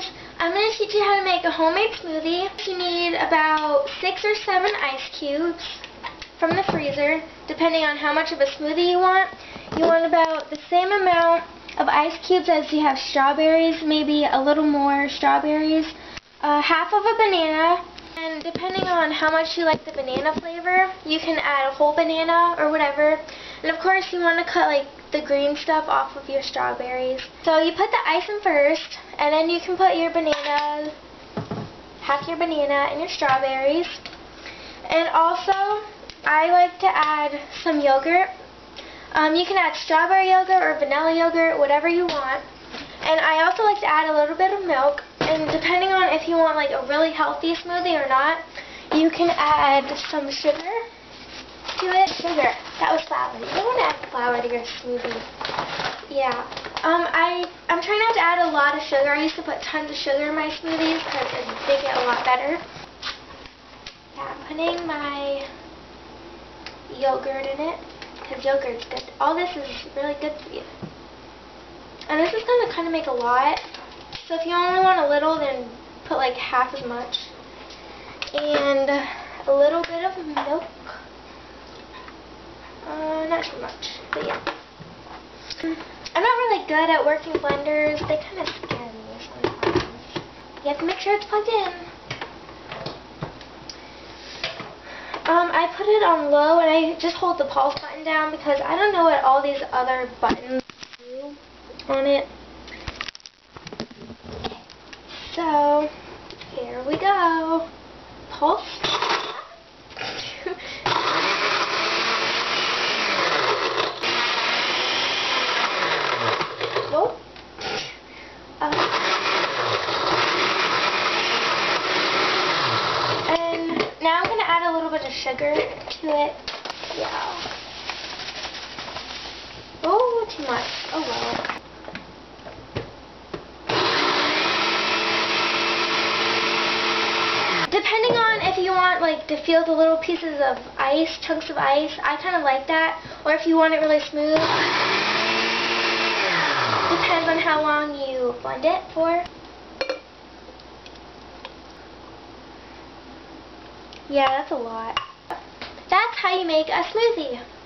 anyways, I'm going to teach you how to make a homemade smoothie. You need about six or seven ice cubes from the freezer, depending on how much of a smoothie you want. You want about the same amount of ice cubes as you have strawberries, maybe a little more strawberries, uh, half of a banana, and depending on how much you like the banana flavor, you can add a whole banana or whatever. And of course you want to cut like the green stuff off of your strawberries. So you put the ice in first, and then you can put your banana, half your banana and your strawberries. And also, I like to add some yogurt. Um, you can add strawberry yogurt or vanilla yogurt, whatever you want. And I also like to add a little bit of milk. And depending on if you want like a really healthy smoothie or not, you can add some sugar to it. Sugar. That was flour. You don't want to add flour to your smoothie. Yeah. Um, I, I'm trying not to add a lot of sugar. I used to put tons of sugar in my smoothies because make it a lot better. Yeah, I'm putting my yogurt in it because yogurt's good. All this is really good for you. And this is going to kind of make a lot. So if you only want a little, then put like half as much. And a little bit of milk. Uh, not too much, but yeah. I'm not really good at working blenders. They kind of scare me sometimes. You have to make sure it's plugged in. Um, I put it on low and I just hold the pulse button down because I don't know what all these other buttons do on it. So, here we go. Sugar to it. Yeah. Oh, too much. Oh well. Depending on if you want like to feel the little pieces of ice, chunks of ice, I kind of like that. Or if you want it really smooth. Depends on how long you blend it for. Yeah, that's a lot. How you make a smoothie.